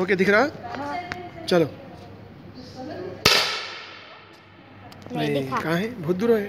Okay दिख रहा? हाँ चलो। नहीं दिखा। कहाँ है? बहुत दूर है।